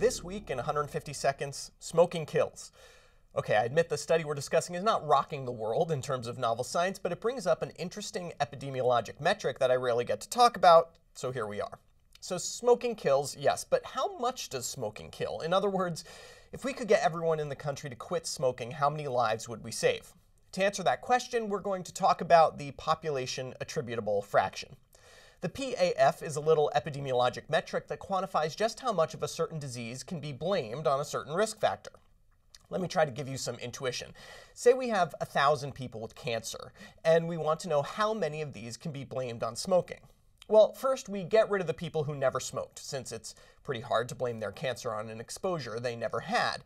This week in 150 seconds, smoking kills. Okay, I admit the study we're discussing is not rocking the world in terms of novel science, but it brings up an interesting epidemiologic metric that I rarely get to talk about, so here we are. So, smoking kills, yes, but how much does smoking kill? In other words, if we could get everyone in the country to quit smoking, how many lives would we save? To answer that question, we're going to talk about the population attributable fraction. The PAF is a little epidemiologic metric that quantifies just how much of a certain disease can be blamed on a certain risk factor. Let me try to give you some intuition. Say we have a thousand people with cancer, and we want to know how many of these can be blamed on smoking. Well, first, we get rid of the people who never smoked, since it's pretty hard to blame their cancer on an exposure they never had.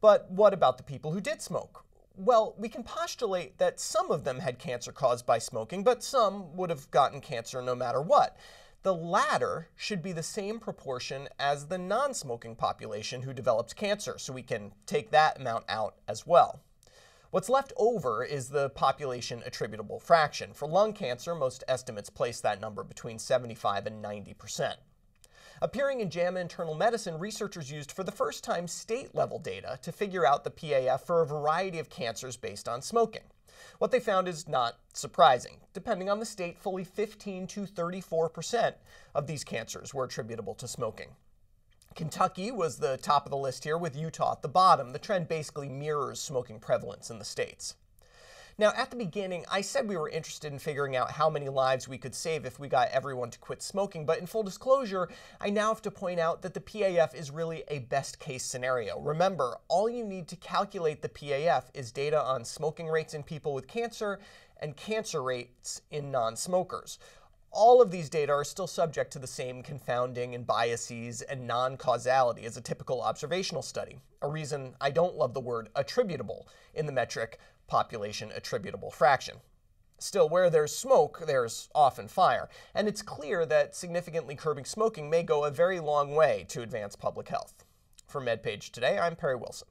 But what about the people who did smoke? Well, we can postulate that some of them had cancer caused by smoking, but some would have gotten cancer no matter what. The latter should be the same proportion as the non smoking population who developed cancer, so we can take that amount out as well. What's left over is the population attributable fraction. For lung cancer, most estimates place that number between 75 and 90 percent. Appearing in JAMA Internal Medicine, researchers used for the first time state level data to figure out the PAF for a variety of cancers based on smoking. What they found is not surprising. Depending on the state, fully 15 to 34 percent of these cancers were attributable to smoking. Kentucky was the top of the list here, with Utah at the bottom. The trend basically mirrors smoking prevalence in the states. Now, at the beginning, I said we were interested in figuring out how many lives we could save if we got everyone to quit smoking, but in full disclosure, I now have to point out that the PAF is really a best case scenario. Remember, all you need to calculate the PAF is data on smoking rates in people with cancer and cancer rates in non smokers all of these data are still subject to the same confounding and biases and non causality as a typical observational study, a reason I don't love the word attributable in the metric population attributable fraction. Still, where there's smoke, there's often fire, and it's clear that significantly curbing smoking may go a very long way to advance public health. For MedPage Today, I'm Perry Wilson.